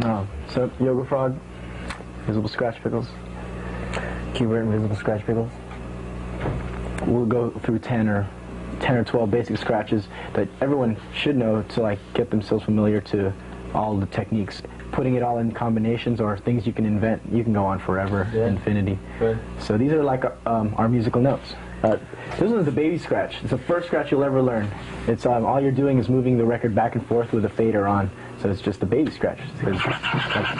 No. So Yoga Frog, Visible Scratch Pickles. Keyword Invisibl Skratch Piklz. We'll go through 10 or 10 or 12 basic scratches that everyone should know to like get themselves familiar to all the techniques. Putting it all in combinations or things you can invent, you can go on forever, Yeah. infinity. Right. So these are like um, our musical notes. Uh, this is the baby scratch. It's the first scratch you'll ever learn. It's um, all you're doing is moving the record back and forth with a fader on. So it's just a baby scratch. Like,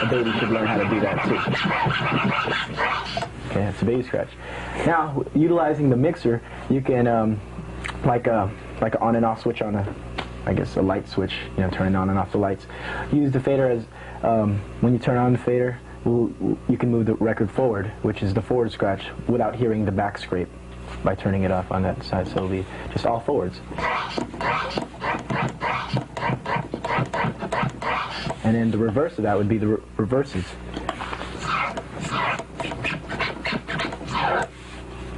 a baby should learn how to do that too. Okay, it's a baby scratch. Now, utilizing the mixer, you can um, like a like an on and off switch on a, I guess a light switch. You know, turning on and off the lights. Use the fader as um, when you turn on the fader, you can move the record forward, which is the forward scratch, without hearing the back scrape by turning it off on that side. So it'll be just all forwards. And then the reverse of that would be the re- reverses.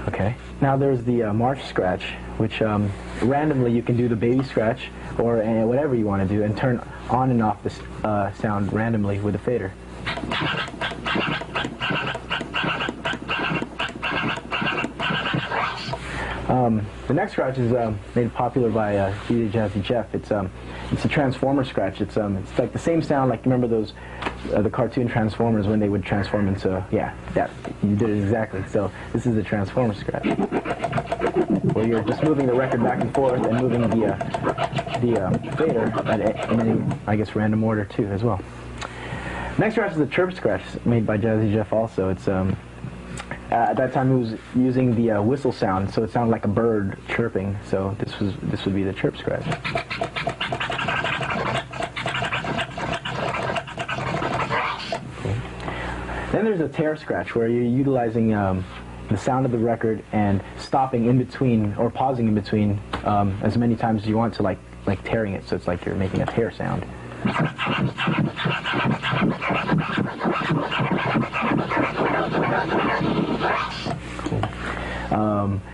Okay. Now there's the uh, march scratch, which um, randomly you can do the baby scratch or uh, whatever you want to do and turn on and off this uh, sound randomly with a fader. Um, the next scratch is um, made popular by uh, DJ Jazzy Jeff. It's um, it's a transformer scratch. It's um, it's like the same sound like remember those uh, the cartoon Transformers when they would transform into yeah that you did it exactly. So this is a transformer scratch where you're just moving the record back and forth and moving the uh, the um, fader at, in any I guess random order too as well. Next scratch is the chirp scratch made by Jazzy Jeff also. It's um, uh, at that time, he was using the uh, whistle sound, so it sounded like a bird chirping. So this was this would be the chirp scratch. Then there's a tear scratch, where you're utilizing um, the sound of the record and stopping in between or pausing in between um, as many times as you want to like like tearing it. So it's like you're making a tear sound.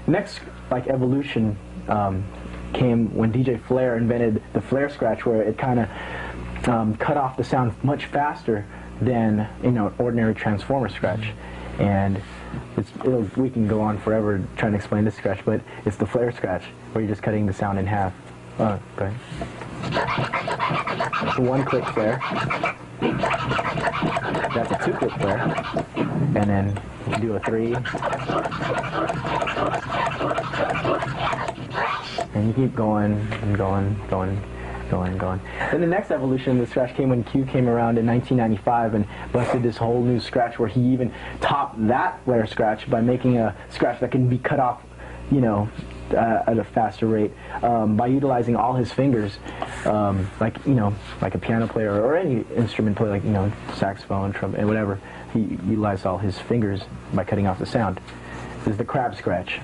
Next, like evolution, um, came when DJ Flare invented the Flare scratch, where it kind of um, cut off the sound much faster than you know an ordinary transformer scratch, and we can go on forever trying to explain this scratch, but it's the Flare scratch where you're just cutting the sound in half. Uh, go ahead. That's a one-click flare. That's a two-click Flare, and then do a three. And you keep going and going, going, going, going. Then the next evolution of the scratch came when Q came around in 1995 and busted this whole new scratch where he even topped that Flare scratch by making a scratch that can be cut off, you know, uh, at a faster rate um, by utilizing all his fingers, um, like you know, like a piano player or any instrument player, like you know, saxophone, trumpet, whatever. He utilized all his fingers by cutting off the sound. This is the crab scratch.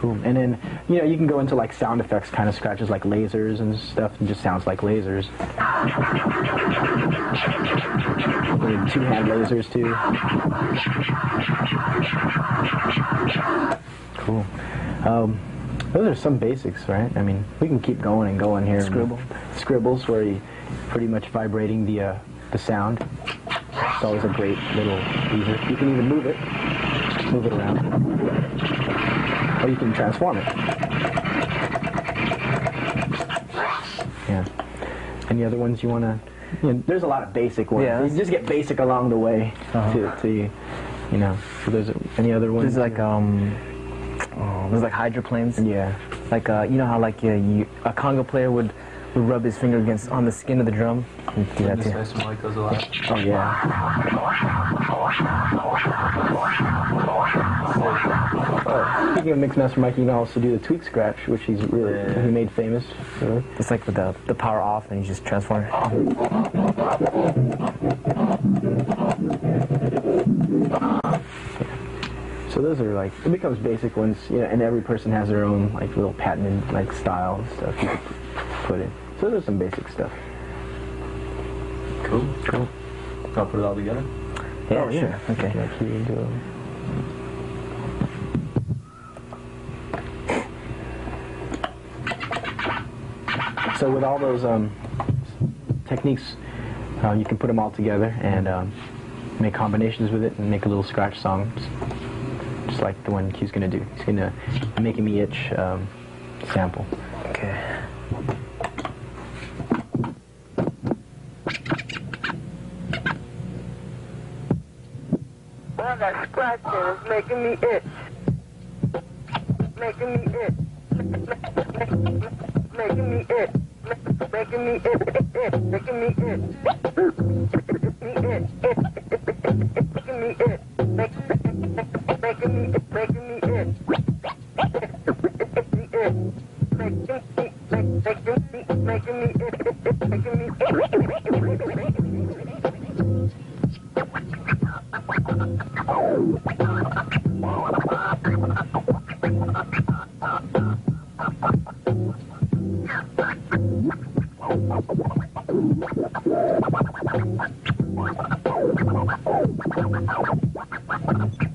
Cool. And then, you know, you can go into like sound effects kind of scratches like lasers and stuff. It just sounds like lasers. Two hand lasers too. Cool. Um, those are some basics, right? I mean, we can keep going and going here. Scribble. Scribbles, where you pretty much vibrating the uh, the sound. It's always a great little teaser. You can even move it, move it around or you can transform it. Yeah. Any other ones you want to? You know, there's a lot of basic ones. Yeah. You just get basic along the way Uh-huh. to, to, you know. So there's any other ones? There's like um, oh, there's like hydroplanes. Yeah. Like uh, you know how like uh, you, a conga player would, would rub his finger against on the skin of the drum. You can do that too. nice one like those a lot. Oh yeah. Oh, speaking of Mixmaster Mike, you can also do the tweak scratch, which he's really Yeah. he made famous. Really. It's like with the the power off and you just transform. So those are like it becomes basic ones, you know, and every person has their own like little patented like style and stuff you could put in. So there's some basic stuff. Cool. Cool. I'll put it all together. Yeah, oh, sure. yeah. Okay. Yeah, key into it. So with all those um, techniques, uh, you can put them all together and um, make combinations with it and make a little scratch song, just, just like the one Q's gonna do. He's gonna making me itch um, sample. Okay. All that scratching is making me itch. Making me itch. Making me itch. Making me itch. Making me itch. Making me itch. Making me itch. Making me it. making me itch. Making me itch. Making me me making me itch. Making me itch. making me itch, making, making me itch. Making me itch. All that scratching is making me itch, itch, itch. Itch.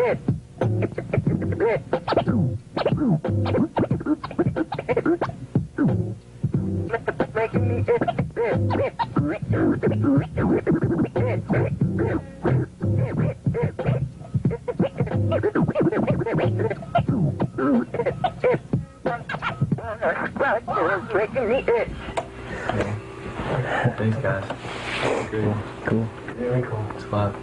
Itch. Thanks, guys. Great. Cool. Very cool. It's clap.